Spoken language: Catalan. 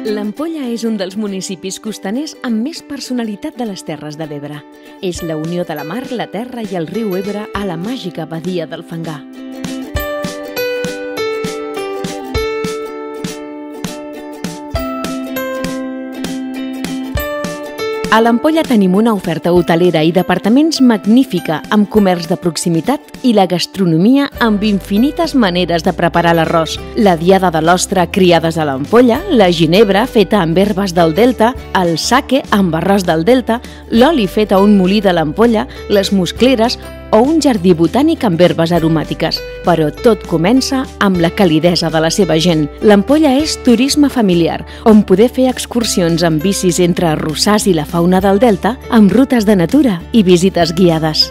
L'Ampolla és un dels municipis costaners amb més personalitat de les Terres de l'Ebre. És la unió de la mar, la terra i el riu Ebre a la màgica badia del Fangar. A l'Ampolla tenim una oferta hotelera i d'apartaments magnífica, amb comerç de proximitat i la gastronomia amb infinites maneres de preparar l'arròs. La diada de l'ostra criades a l'Ampolla, la ginebra feta amb herbes del Delta, el sake amb arròs del Delta, l'oli fet a un molí de l'Ampolla, les muscleres o un jardí botànic amb herbes aromàtiques. Però tot comença amb la calidesa de la seva gent. L'Ampolla és turisme familiar, on poder fer excursions amb bicis entre arrossars i la fauna del Delta amb rutes de natura i visites guiades.